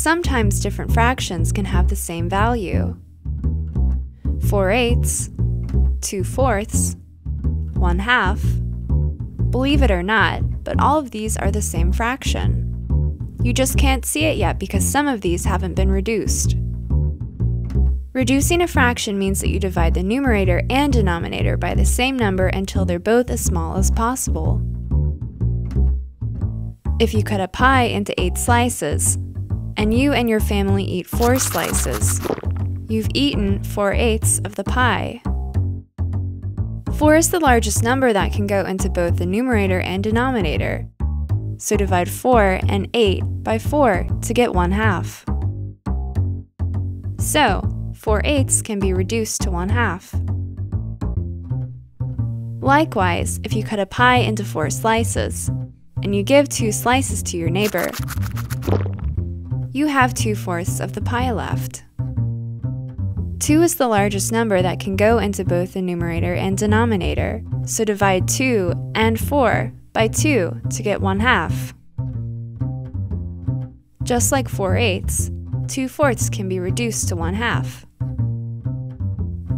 Sometimes different fractions can have the same value. 4 eighths, 2 fourths, 1 half. Believe it or not, but all of these are the same fraction. You just can't see it yet because some of these haven't been reduced. Reducing a fraction means that you divide the numerator and denominator by the same number until they're both as small as possible. If you cut a pie into 8 slices, and you and your family eat 4 slices, you've eaten 4 eighths of the pie. 4 is the largest number that can go into both the numerator and denominator, so divide 4 and 8 by 4 to get 1 half. So, 4 eighths can be reduced to 1 half. Likewise, if you cut a pie into 4 slices, and you give 2 slices to your neighbor, you have 2 fourths of the pie left. 2 is the largest number that can go into both the numerator and denominator, so divide 2 and 4 by 2 to get 1 half. Just like 4 eighths, 2 fourths can be reduced to 1 half.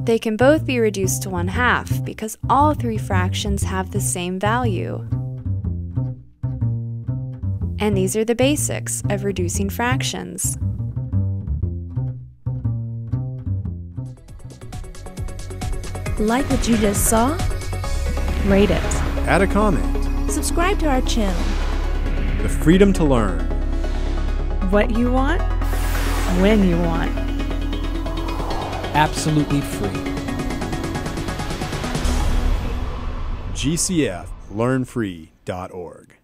They can both be reduced to 1 half because all three fractions have the same value. And these are the basics of reducing fractions. Like what you just saw? Rate it. Add a comment. Subscribe to our channel. The freedom to learn. What you want, when you want. Absolutely free. GCF learnfree.org.